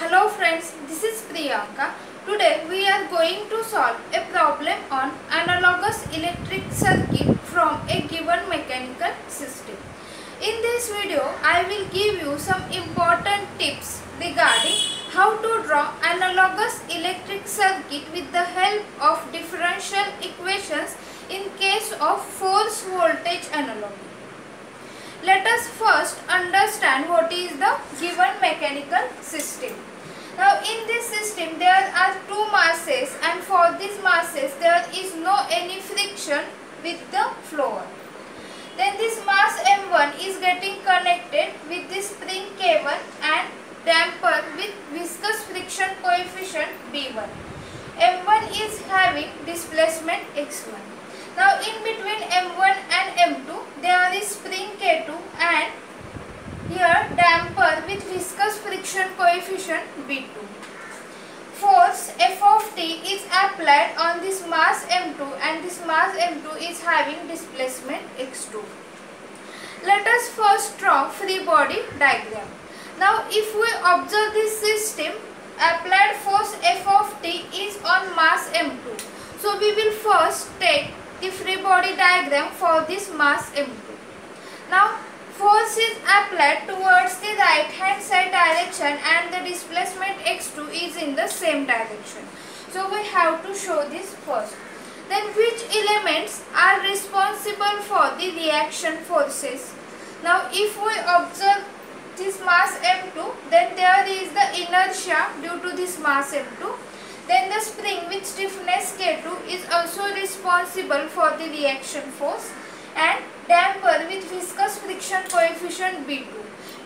Hello friends, this is Priyanka. Today we are going to solve a problem on analogous electric circuit from a given mechanical system. In this video, I will give you some important tips regarding how to draw analogous electric circuit with the help of differential equations in case of force voltage analogy. Let us first understand what is the given mechanical system. Now in this system there are two masses and for these masses there is no any friction with the floor. Then this mass M1 is getting connected with this spring K1 and damper with viscous friction coefficient B1. M1 is having displacement x1. Now in between M1 and M2 there is spring K2 and here damper with viscous friction coefficient B2. Force F of t is applied on this mass M2 and this mass M2 is having displacement x2. Let us first draw free body diagram. Now if we observe this system, applied force F of t is on mass M2. So we will first take the free body diagram for this mass M2. Now force is applied towards the right hand side direction and the displacement x2 is in the same direction. So we have to show this first. Then which elements are responsible for the reaction forces? Now if we observe this mass m2 then there is the inertia due to this mass m2 then the spring with stiffness K2 is also responsible for the reaction force and damper with viscous friction coefficient B2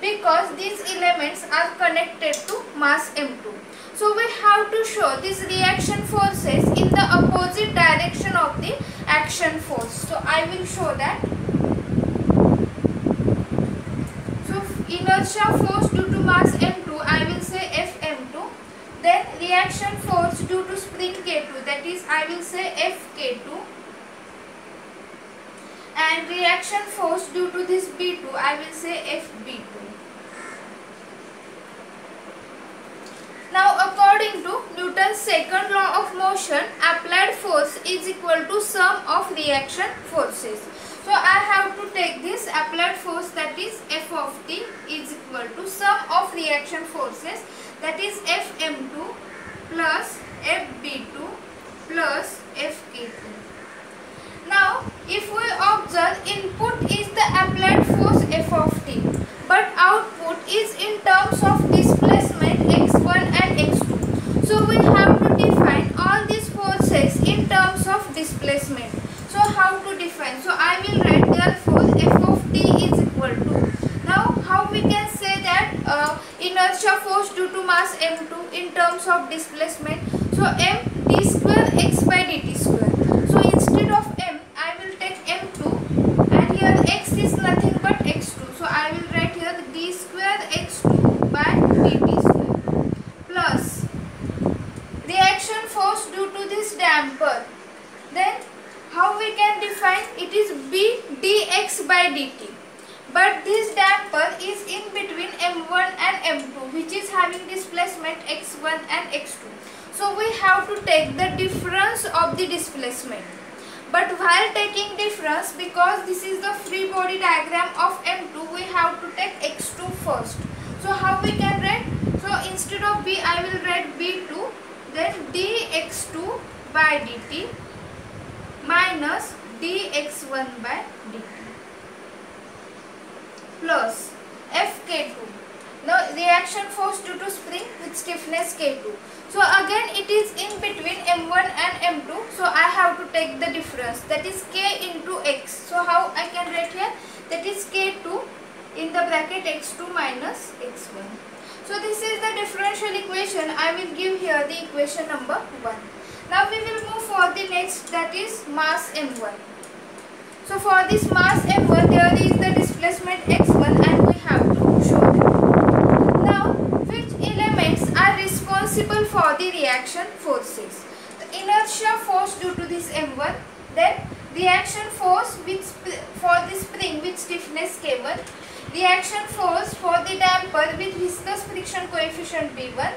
because these elements are connected to mass M2. So we have to show these reaction forces in the opposite direction of the action force. So I will show that. So inertia force due to mass M2 I will say Fm2 then reaction force due to spring K2 that is I will say Fk2 and reaction force due to this B2 I will say FB2. Now according to Newton's second law of motion applied force is equal to sum of reaction forces. So I have to take this applied force that is F of t is equal to sum of reaction forces that is Fm2 plus Fb2 plus Fk2. Now, if we observe input is the applied force F of t, but output is in terms of displacement x1 and x2. So, we have to define all these forces in terms of displacement. So, how to define? So, I will write therefore F of t is equal to. Now, how we can say that uh, inertia force due to mass m2 in terms of displacement. So, m d square x by dt square. So, instead of m I will take m2 and here x is nothing but x2. So I will write here d square x2 by dt square plus reaction force due to damper. Then how we can define it is b dx by dt. But this damper is in between m1 and m2 which is having displacement x1 and x2. So we have to take the difference of the displacement. But while taking difference, because this is the free body diagram of M2, we have to take X2 first. So how we can write? So instead of B, I will write B2, then dx2 by dt minus dx1 by dt plus Fk2. Now reaction force due to spring with stiffness K2. So again it is in between M1 and M2. So I have to take the difference that is K into X. So how I can write here? That is K2 in the bracket X2 minus X1. So this is the differential equation. I will give here the equation number 1. Now we will move for the next that is mass M1. So for this mass M1 there is the displacement X1 and we have to show that. Now which elements are responsible for the reaction forces? The inertia force due to this M1 then reaction force with for the spring with stiffness K1 reaction force for the damper with viscous friction coefficient b1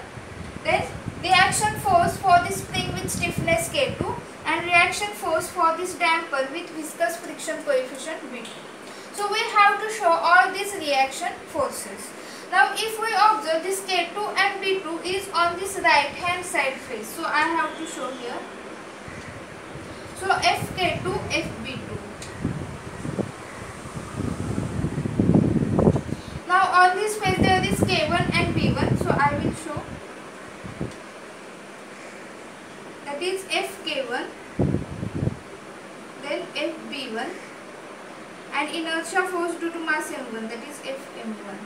then reaction force for the spring with stiffness K2 and reaction force for this damper with viscous friction coefficient B2. So we have to show all these reaction forces. Now if we observe this K2 and B2 is on this right hand side face. So I have to show here. So FK2, FB2. Now on this face there is K1 and B1. So I will show. That is FK1 then FB1 and inertia force due to mass m1 that is Fm1.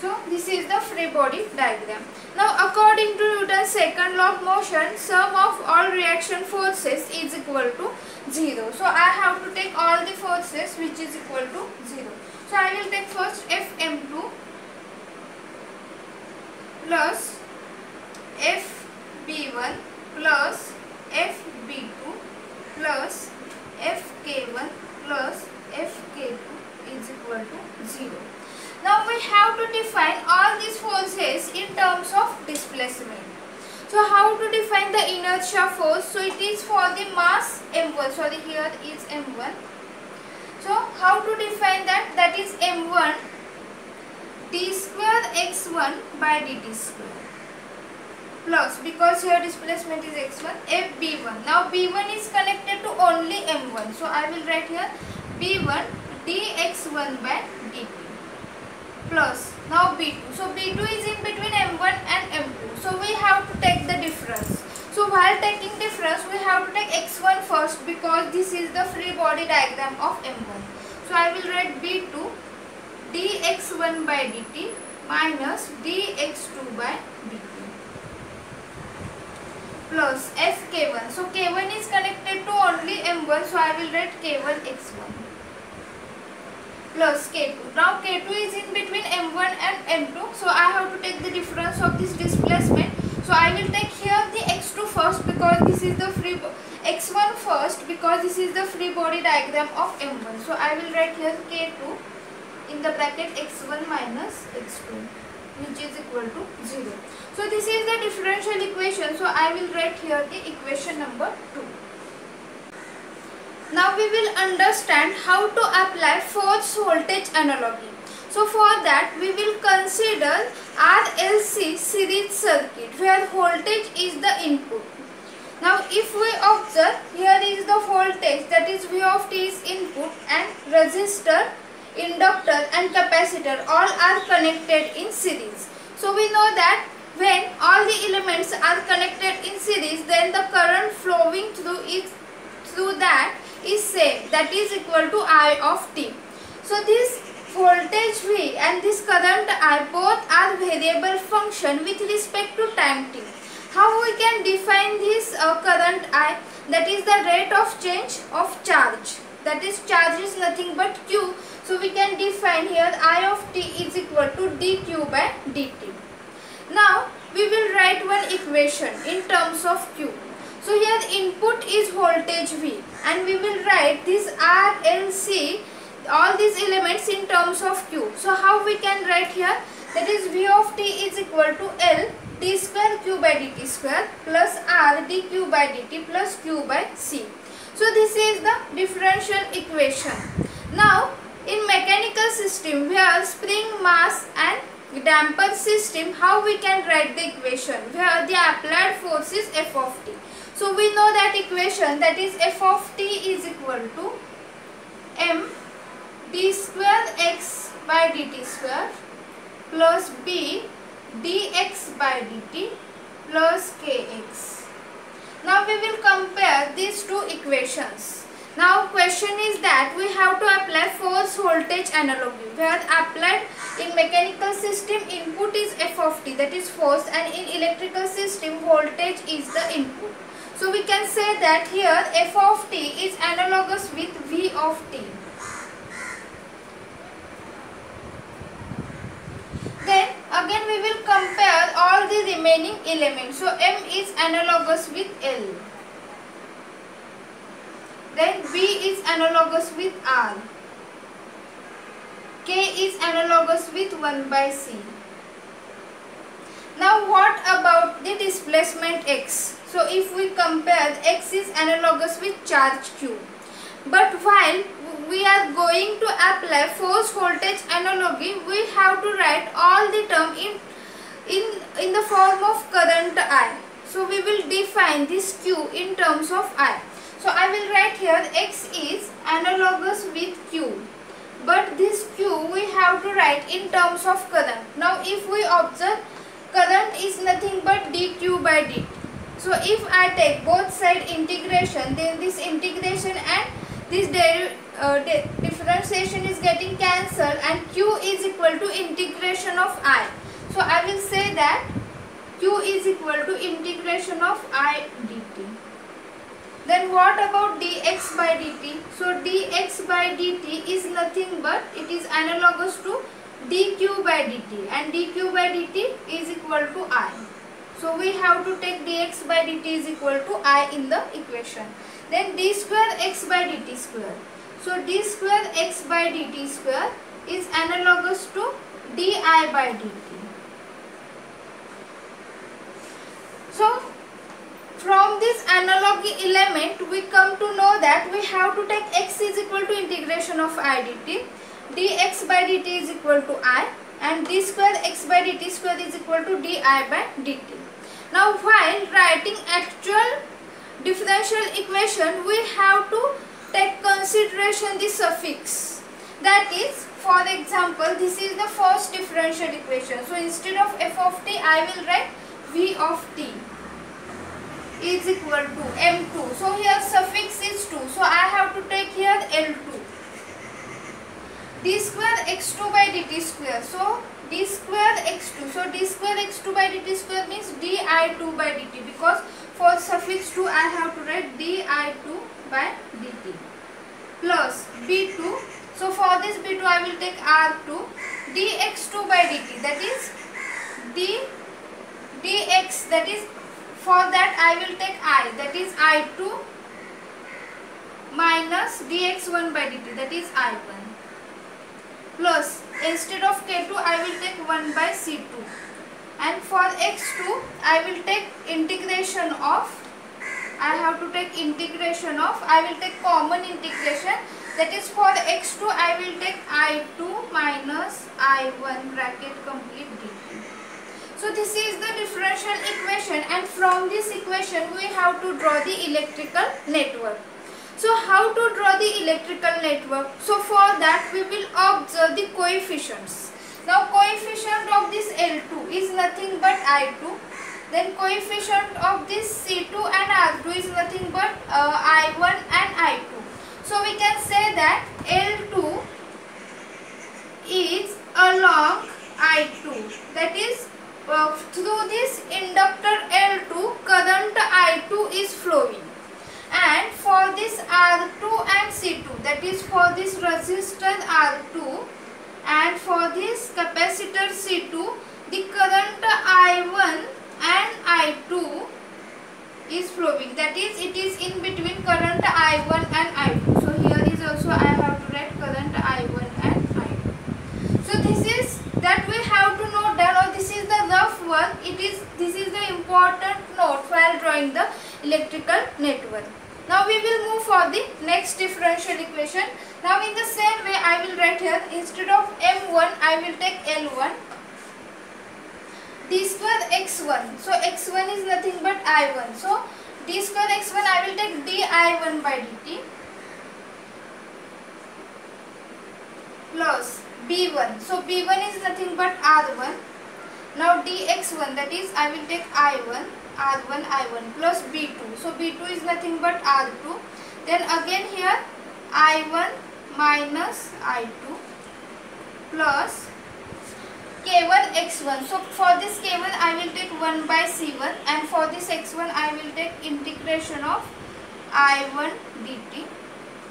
So this is the free body diagram. Now according to Newton's second law of motion, sum of all reaction forces is equal to 0. So I have to take all the forces which is equal to 0. So I will take first Fm2 plus Fb1 plus Fb2 plus Fk1 plus Fk2 is equal to 0. Now we have to define all these forces in terms of displacement. So how to define the inertia force? So it is for the mass m1. Sorry here is m1. So how to define that? That is m1 d square x1 by dt square plus because here displacement is x1 fb1 now b1 is connected only m1 so i will write here b1 dx1 by dt plus now b2 so b2 is in between m1 and m2 so we have to take the difference. So while taking difference we have to take x1 first because this is the free body diagram of m1 so i will write b2 dx1 by dt minus dx2 by dt plus s k1. so k1 is connected to only m1 so i will write k1 x1 plus K2. Now K2 is in between M1 and M2. So I have to take the difference of this displacement. So I will take here the X2 first because this is the free X1 first because this is the free body diagram of M1. So I will write here K2 in the bracket X1 minus X2 which is equal to 0. So this is the differential equation. So I will write here the equation number 2. Now we will understand how to apply force voltage analogy. So for that we will consider RLC series circuit where voltage is the input. Now if we observe here is the voltage that is V of t is input and resistor, inductor and capacitor all are connected in series. So we know that when all the elements are connected in series then the current flowing through it, through that is same that is equal to I of t. So this voltage V and this current I both are variable function with respect to time t. How we can define this uh, current I that is the rate of change of charge that is charge is nothing but q. So we can define here I of t is equal to dq by dt. Now we will write one equation in terms of q. So here input is voltage V and we will write this R, L, C all these elements in terms of Q. So how we can write here that is V of t is equal to L d square q by dt square plus R dq by dt plus q by C. So this is the differential equation. Now in mechanical system where spring mass and damper system how we can write the equation where the applied force is F of t. So we know that equation that is f of t is equal to m d square x by dt square plus b dx by dt plus kx. Now we will compare these two equations. Now question is that we have to apply force voltage analogy where applied in mechanical system input is f of t that is force and in electrical system voltage is the input. So we can say that here f of t is analogous with v of t. Then again we will compare all the remaining elements. So m is analogous with L. Then B is analogous with R. k is analogous with 1 by c. Now what about the displacement x? So if we compare x is analogous with charge q. But while we are going to apply force voltage analogy, we have to write all the term in, in, in the form of current I. So we will define this q in terms of I. So I will write here x is analogous with q. But this q we have to write in terms of current. Now if we observe current is nothing but dq by dt. So if I take both side integration then this integration and this uh, differentiation is getting cancelled and q is equal to integration of i. So I will say that q is equal to integration of i dt. What about dx by dt? So dx by dt is nothing but it is analogous to dq by dt and dq by dt is equal to i. So we have to take dx by dt is equal to i in the equation. Then d square x by dt square. So d square x by dt square is analogous to di by dt. So from this analogy element we come to know that we have to take x is equal to integration of i dt dx by dt is equal to i and d square x by dt square is equal to di by dt. Now while writing actual differential equation we have to take consideration the suffix. That is for example this is the first differential equation. So instead of f of t I will write v of t is equal to m2 so here suffix is 2 so I have to take here l2 d square x2 by dt square. So d square x2. So d square x2 by dt square means di2 by dt because for suffix 2 I have to write di2 by dt plus b2. So for this b2 I will take r2 dx2 by dt that is d dx that is for that I will take i. That is i2 minus dx1 by dt. That is i1 plus instead of k2 I will take 1 by c2 and for x2 I will take integration of I have to take integration of I will take common integration. That is for x2 I will take i2 minus i1 bracket complete dt. So this is the differential equation and from this equation we have to draw the electrical network. So how to draw the electrical network? So for that we will observe the coefficients. Now coefficient of this L2 is nothing but I2. Then coefficient of this C2 and R2 is nothing but uh, I1 and I2. So we can say that L2 is along I2. That is through this inductor L2 current I2 is flowing. And for this R2 and C2 that is for this resistor R2 and for this capacitor C2 the current I1 and I2 is flowing. That is it is in between current I1 and I2 so here is also I have to write current I1 and I2 so this is that we have to rough one it is this is the important note while drawing the electrical network now we will move for the next differential equation. Now in the same way I will write here instead of m1 I will take l1 d square x1. So x1 is nothing but i1. So d square x1 I will take di1 by dt plus b1. So b1 is nothing but r1. Now dx1 that is I will take i1 R1 I1 plus B2. So B2 is nothing but R2. Then again here I1 minus I2 plus K1 X1. So for this K1 I will take 1 by C1 and for this X1 I will take integration of I1 dt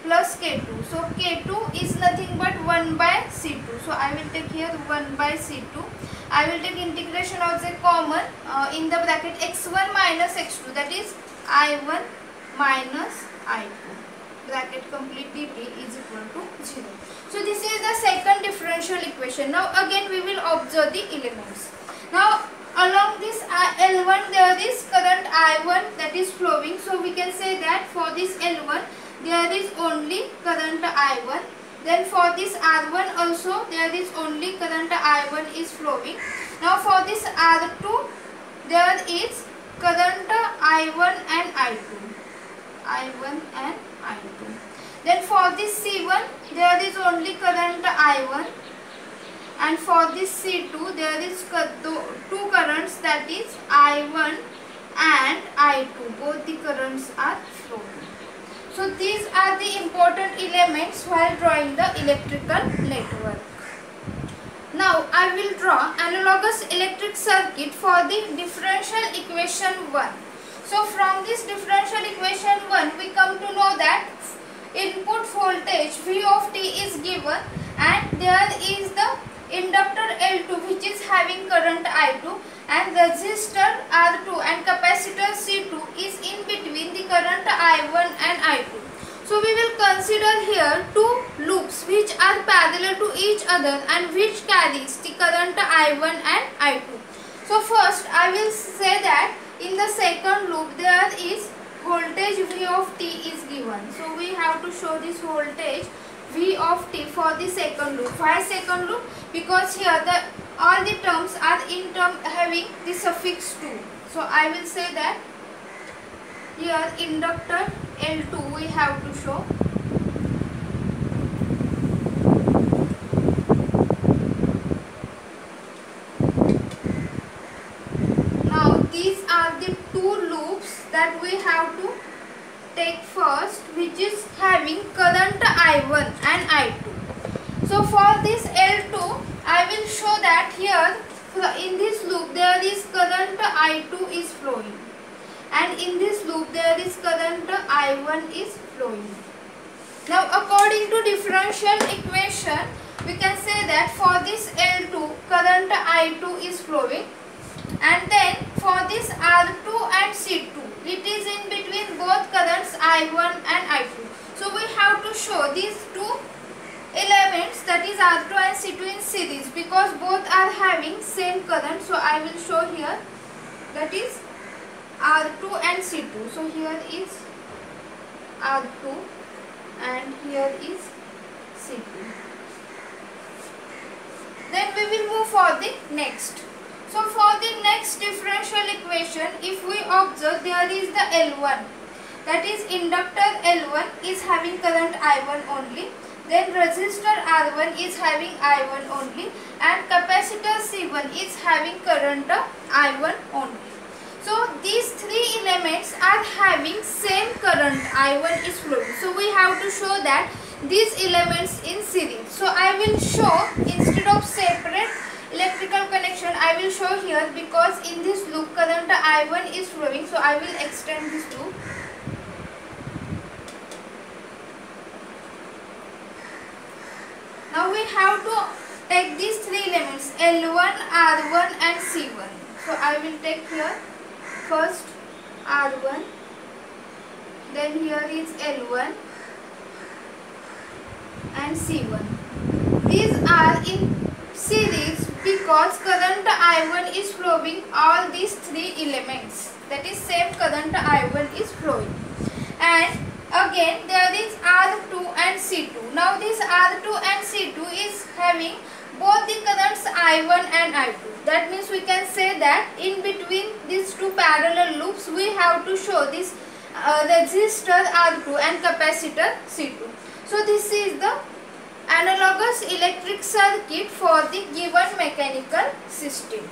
plus K2. So K2 is nothing but 1 by C2. So I will take here 1 by C2 I will take integration of the common uh, in the bracket x1 minus x2 that is i1 minus i2 bracket complete dt is equal to 0. So this is the second differential equation. Now again we will observe the elements. Now along this L1 there is current I1 that is flowing. So we can say that for this L1 there is only current I1 then for this R1 also there is only current I1 is flowing. Now for this R2 there is current I1 and I2. I1 and I2. Then for this C1 there is only current I1 and for this C2 there is two currents that is I1 and I2. Both the currents are flowing. So these are the important elements while drawing the electrical network. Now I will draw analogous electric circuit for the differential equation 1. So from this differential equation 1 we come to know that input voltage V of t is given and there is the inductor L2 which is having current I2 and resistor R2 and capacitor C2 is in between the current I1 and I2. So we will consider here two loops which are parallel to each other and which carries the current I1 and I2. So first I will say that in the second loop there is voltage V of t is given. So we have to show this voltage V of t for the second loop. Why second loop? Because here the all the terms are in term having the suffix 2. So I will say that here inductor L2 we have to show now these are the two loops that we have to take first which is having current I1 and I2. So for this L2 I will show that here in this loop there is current I2 is flowing and in this loop there is current I1 is flowing. Now according to differential equation we can say that for this L2 current I2 is flowing and then for this R2 and C2 it is in between both currents I1 and I2. So we have to show these two elements that is R2 and C2 in series because both are having same current. So I will show here that is R2 and C2. So here is R2 and here is C2. Then we will move for the next. So for the next differential equation, if we observe there is the L1. That is inductor L1 is having current I1 only. Then resistor R1 is having I1 only. And capacitor C1 is having current of I1 only. So these three elements are having same current I1 is flowing. So we have to show that these elements in series. So I will show instead of separate electrical connection I will show here because in this loop current I1 is flowing so I will extend this loop now we have to take these three elements L1, R1 and C1 so I will take here first R1 then here is L1 and C1 these are in series because current I1 is flowing all these three elements. That is same current I1 is flowing. And again there is R2 and C2 now this R2 and C2 is having both the currents I1 and I2 that means we can say that in between these two parallel loops we have to show this uh, resistor R2 and capacitor C2 so this is the analogous electric circuit for the given mechanical system.